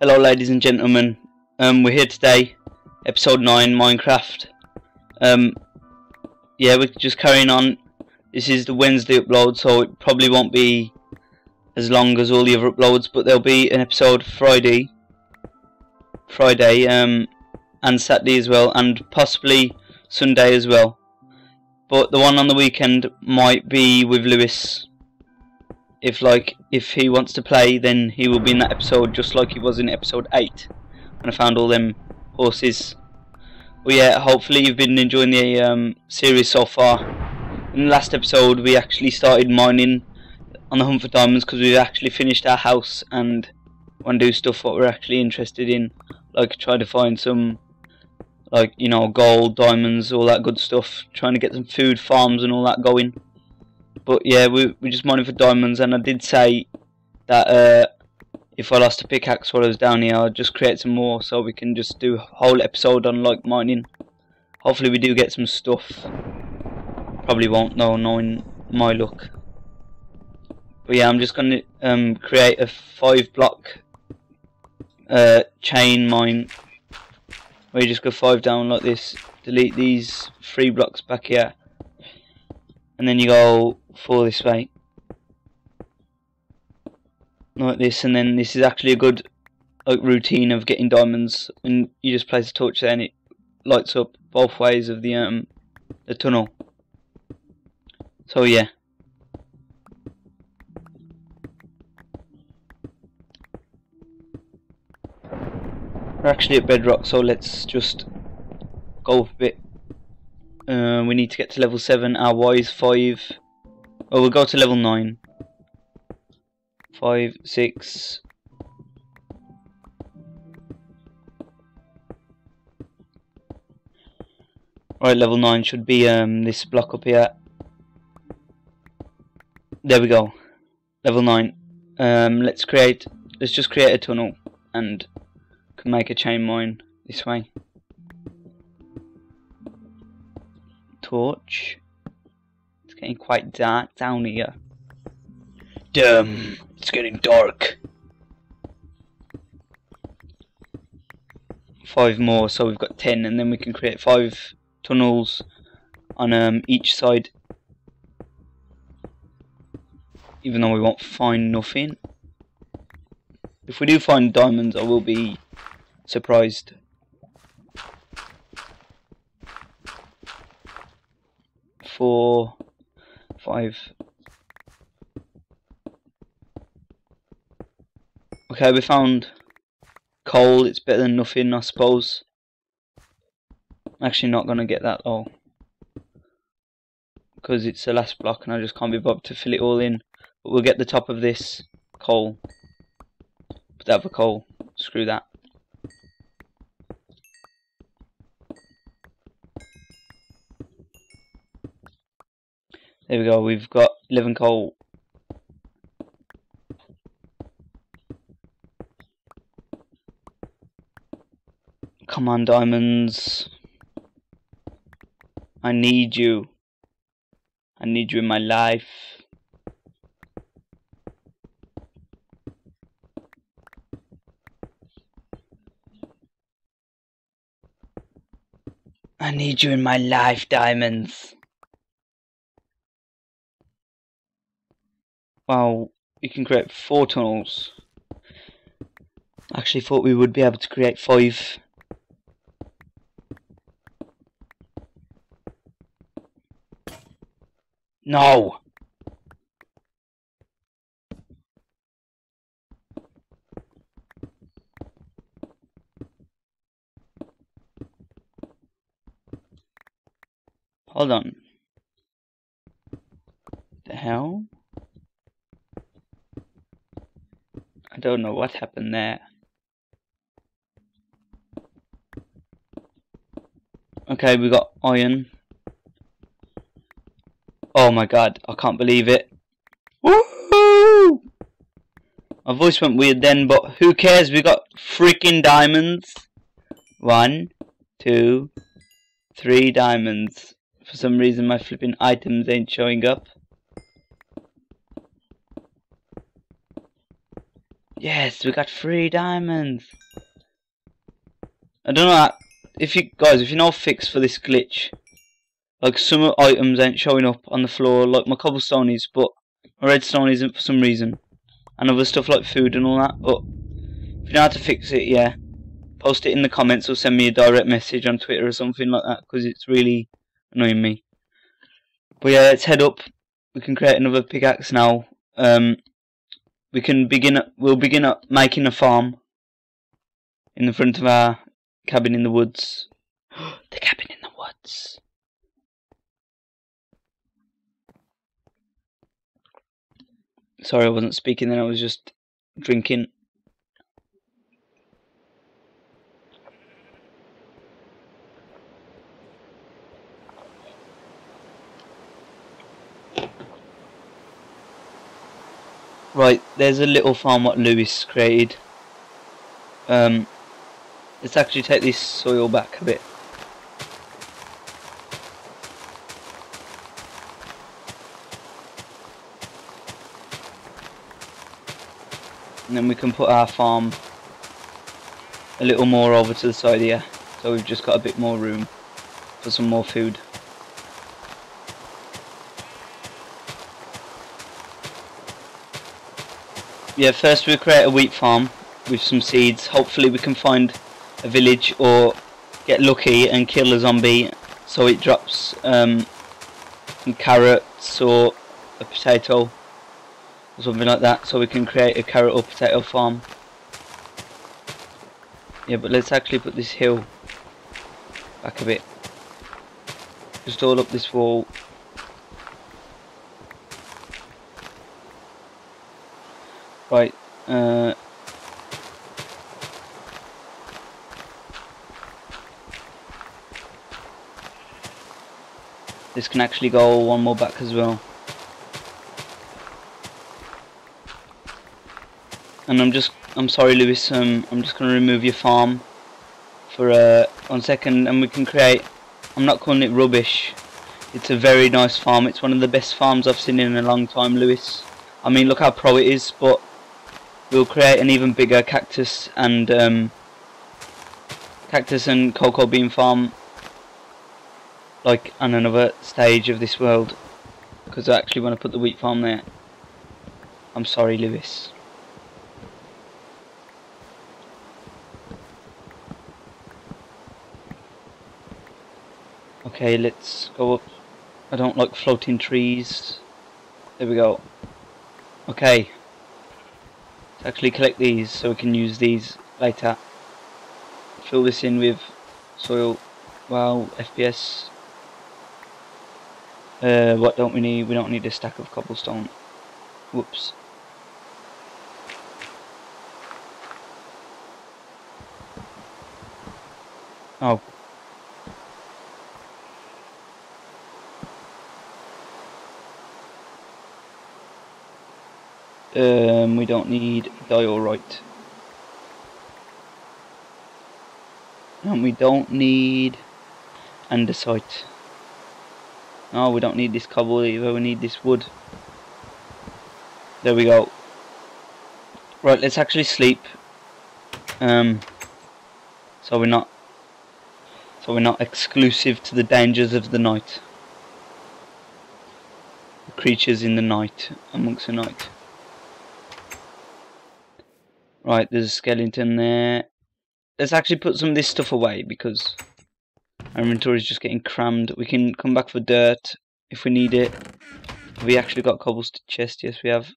Hello ladies and gentlemen, um, we're here today, episode 9, Minecraft. Um, yeah, we're just carrying on. This is the Wednesday upload, so it probably won't be as long as all the other uploads, but there'll be an episode Friday, Friday, um, and Saturday as well, and possibly Sunday as well. But the one on the weekend might be with Lewis, if like if he wants to play then he will be in that episode just like he was in episode 8 when I found all them horses. Well yeah hopefully you've been enjoying the um, series so far. In the last episode we actually started mining on the hunt for diamonds because we've actually finished our house and want to do stuff what we're actually interested in like try to find some like you know gold diamonds all that good stuff trying to get some food farms and all that going but yeah, we we just mining for diamonds, and I did say that uh, if I lost a pickaxe while I was down here, I'd just create some more, so we can just do a whole episode on like mining. Hopefully, we do get some stuff. Probably won't know, knowing my luck. But yeah, I'm just gonna um, create a five block uh, chain mine where you just go five down like this. Delete these three blocks back here, and then you go four this way like this and then this is actually a good like routine of getting diamonds. And you just place a torch there and it lights up both ways of the um the tunnel. So yeah. We're actually at bedrock so let's just go a bit. Uh, we need to get to level 7 our Y is 5 Oh, we'll go to level 9. 5, 6. Right, level 9 should be um, this block up here. There we go. Level 9. Um, let's create, let's just create a tunnel and can make a chain mine this way. Torch getting quite dark down here. Damn, it's getting dark. Five more, so we've got ten, and then we can create five tunnels on um, each side. Even though we won't find nothing. If we do find diamonds, I will be surprised. Four five. Okay, we found coal. It's better than nothing, I suppose. Actually, not gonna get that though, because it's the last block, and I just can't be bothered to fill it all in. But we'll get the top of this coal. Put that for coal. Screw that. There we go, we've got 11 coal. Come on, diamonds. I need you. I need you in my life. I need you in my life, diamonds. Wow, you can create four tunnels. Actually thought we would be able to create five. No! Hold on. The hell? I don't know what happened there. Okay, we got iron. Oh my god, I can't believe it. Woohoo! My voice went weird then, but who cares? We got freaking diamonds. One, two, three diamonds. For some reason my flipping items ain't showing up. Yes, we got three diamonds. I don't know if you guys, if you know a fix for this glitch, like some items ain't showing up on the floor like my cobblestone is, but my redstone isn't for some reason, and other stuff like food and all that. But if you know how to fix it, yeah, post it in the comments or send me a direct message on Twitter or something like that because it's really annoying me. But yeah, let's head up. We can create another pickaxe now. Um, we can begin. We'll begin making a farm in the front of our cabin in the woods. the cabin in the woods. Sorry, I wasn't speaking then. I was just drinking. Right, there's a little farm what Lewis created. Um, let's actually take this soil back a bit. And then we can put our farm a little more over to the side here. So we've just got a bit more room for some more food. Yeah, first we create a wheat farm with some seeds. Hopefully we can find a village or get lucky and kill a zombie so it drops um, some carrots or a potato or something like that so we can create a carrot or potato farm. Yeah, but let's actually put this hill back a bit. Just all up this wall Right, uh, this can actually go one more back as well. And I'm just, I'm sorry Lewis, um, I'm just going to remove your farm for uh, one second and we can create, I'm not calling it rubbish, it's a very nice farm, it's one of the best farms I've seen in a long time Lewis. I mean look how pro it is, but we'll create an even bigger cactus and um, cactus and cocoa bean farm like on another stage of this world. Because I actually want to put the wheat farm there. I'm sorry Lewis. Okay let's go up. I don't like floating trees. There we go. Okay to actually collect these so we can use these later. Fill this in with soil. Wow, FPS. Uh, what don't we need? We don't need a stack of cobblestone. Whoops. Oh, Um, we don't need diorite. And we don't need andesite. No, we don't need this cobble either, we need this wood. There we go. Right, let's actually sleep. Um, so we're not so we're not exclusive to the dangers of the night. The creatures in the night, amongst the night. Right, there's a skeleton there. Let's actually put some of this stuff away because our inventory is just getting crammed. We can come back for dirt if we need it. Have we actually got cobblestone chest? Yes, we have.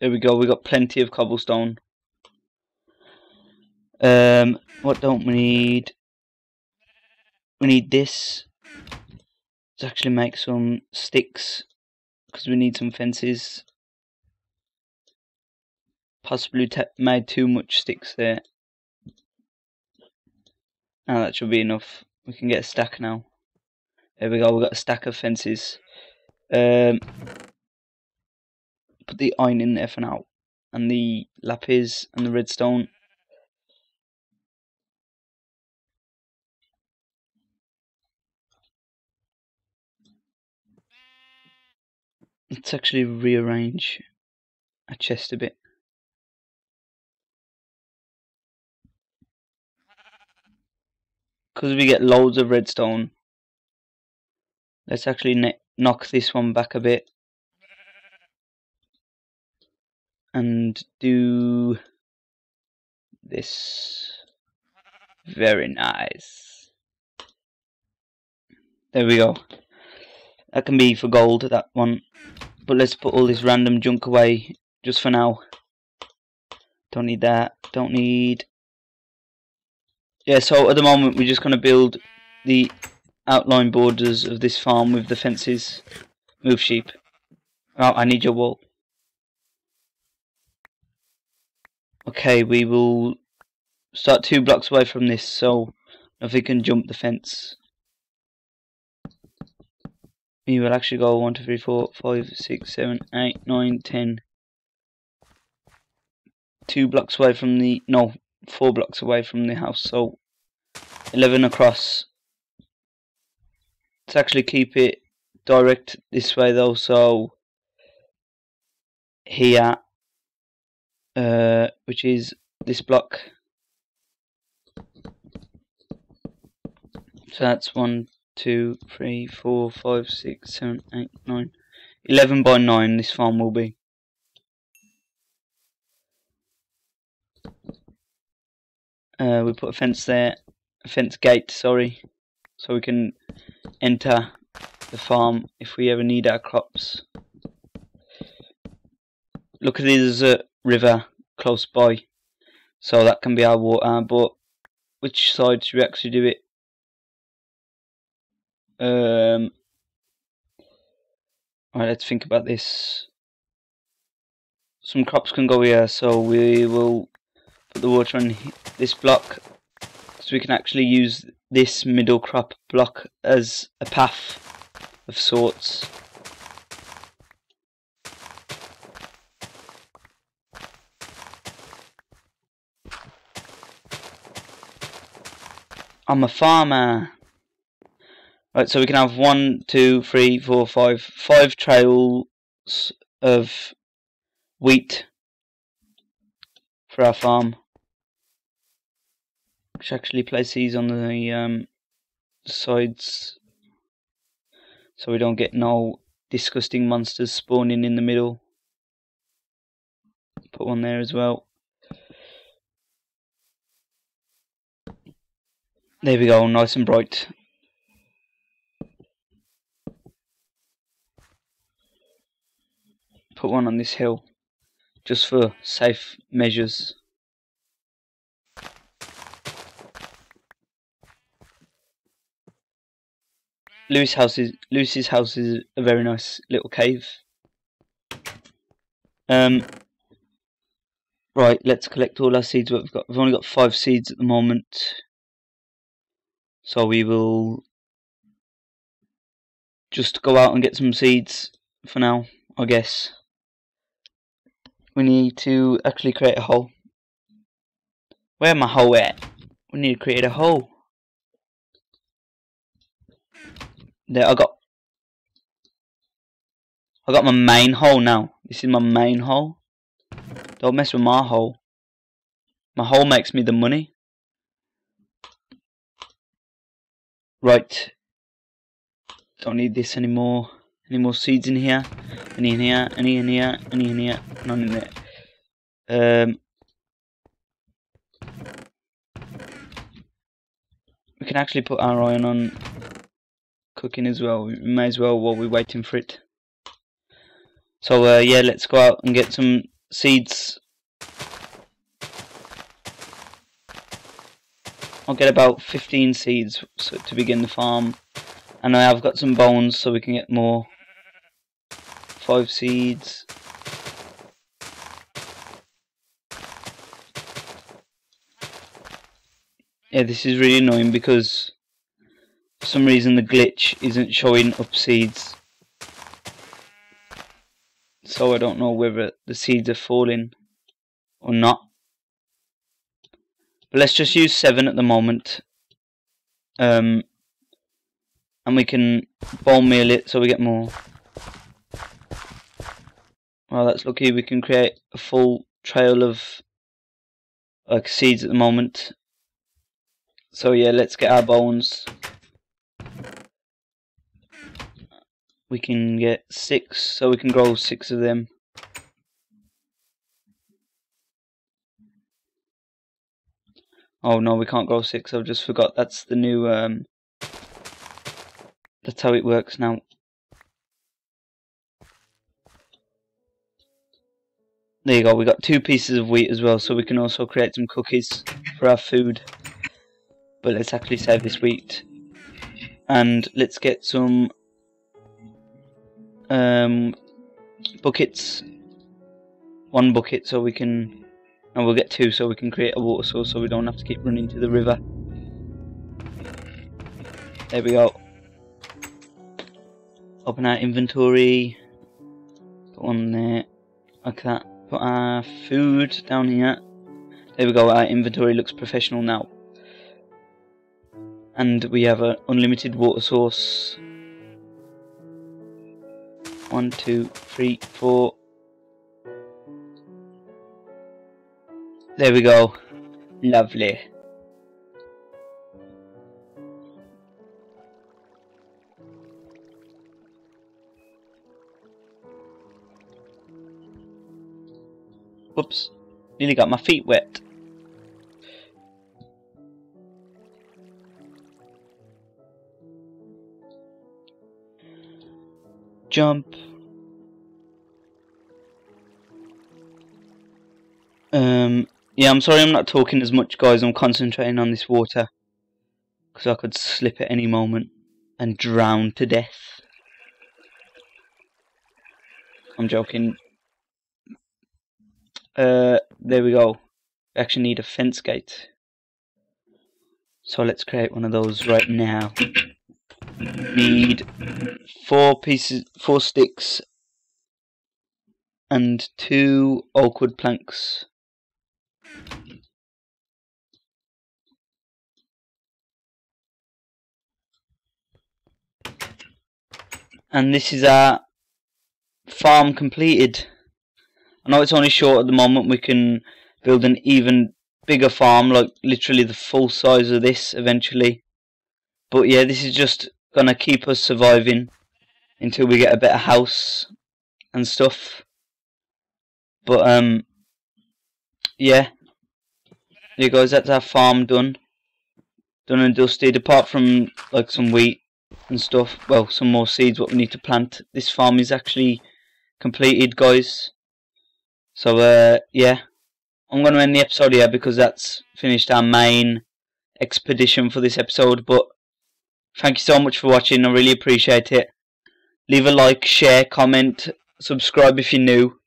There we go. We got plenty of cobblestone. Um, what don't we need? We need this to actually make some sticks because we need some fences possibly made too much sticks there. Now that should be enough. We can get a stack now. There we go, we've got a stack of fences. Um, put the iron in there for now. And the lapis and the redstone. Let's actually rearrange a chest a bit. Because we get loads of redstone. Let's actually knock this one back a bit. And do this. Very nice. There we go. That can be for gold, that one. But let's put all this random junk away just for now. Don't need that. Don't need... Yeah, so at the moment we're just going to build the outline borders of this farm with the fences. Move sheep. Oh, I need your wall. Okay, we will start two blocks away from this so if nothing can jump the fence. We will actually go 1, 2, 3, 4, 5, 6, 7, 8, 9, 10. Two blocks away from the, no, four blocks away from the house, so 11 across. Let's actually keep it direct this way though, so here, uh, which is this block. So that's one, two, three, four, five, six, seven, eight, nine. Eleven by nine this farm will be. Uh, we put a fence there, a fence gate, sorry, so we can enter the farm if we ever need our crops. Look at this, a river close by, so that can be our water, but which side should we actually do it? Um, Alright, let's think about this. Some crops can go here, so we will put the water on this block so we can actually use this middle crop block as a path of sorts. I'm a farmer. Right, so we can have one, two, three, four, five, five trails of wheat for our farm. Which actually place these on the um, sides so we don't get no disgusting monsters spawning in the middle. Put one there as well. There we go, nice and bright. put one on this hill just for safe measures. Lewis house is Lucy's house is a very nice little cave. Um right, let's collect all our seeds we've got. We've only got five seeds at the moment. So we will just go out and get some seeds for now, I guess we need to actually create a hole. Where my hole at? We need to create a hole. There, I got. I got my main hole now. This is my main hole. Don't mess with my hole. My hole makes me the money. Right. Don't need this anymore. Any more seeds in here? Any in here? Any in here? Any in here? None in there. Um, we can actually put our iron on cooking as well. We may as well while we're waiting for it. So uh, yeah, let's go out and get some seeds. I'll get about 15 seeds to begin the farm. And I have got some bones so we can get more five seeds. Yeah, this is really annoying because for some reason the glitch isn't showing up seeds. So I don't know whether the seeds are falling or not. But let's just use seven at the moment. Um, and we can bone meal it so we get more. Well, that's lucky. We can create a full trail of like seeds at the moment. So yeah, let's get our bones. We can get six, so we can grow six of them. Oh no, we can't grow six. I've just forgot. That's the new. Um, that's how it works now. There you go. We got two pieces of wheat as well, so we can also create some cookies for our food. But let's actually save this wheat, and let's get some um, buckets. One bucket, so we can and we'll get two so we can create a water source so we don't have to keep running to the river. There we go. Open our inventory. Put one there. Like that. Put our food down here. There we go. Our inventory looks professional now and we have an unlimited water source one two three four There we go. Lovely. Whoops. Nearly got my feet wet. Jump. Um, yeah, I'm sorry I'm not talking as much, guys. I'm concentrating on this water. Because I could slip at any moment and drown to death. I'm joking. Uh, there we go. We actually need a fence gate. So let's create one of those right now. Need four pieces, four sticks, and two wood planks. and this is our farm completed. I know it's only short at the moment, we can build an even bigger farm, like literally the full size of this eventually. But yeah, this is just gonna keep us surviving until we get a better house and stuff. But um yeah. You guys, that's our farm done. Done and dusted, apart from like some wheat and stuff. Well, some more seeds what we need to plant. This farm is actually completed, guys. So, uh, yeah. I'm going to end the episode here because that's finished our main expedition for this episode. But thank you so much for watching. I really appreciate it. Leave a like, share, comment, subscribe if you're new.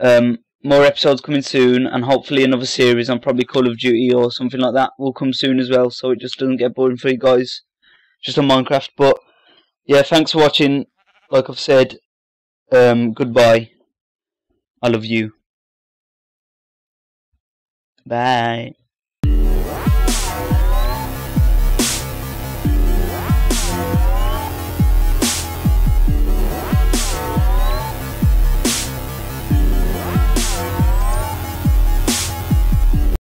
Um, more episodes coming soon, and hopefully another series on probably Call of Duty or something like that will come soon as well, so it just doesn't get boring for you guys just on Minecraft. But yeah, thanks for watching. Like I've said, um, goodbye. I love you. Bye.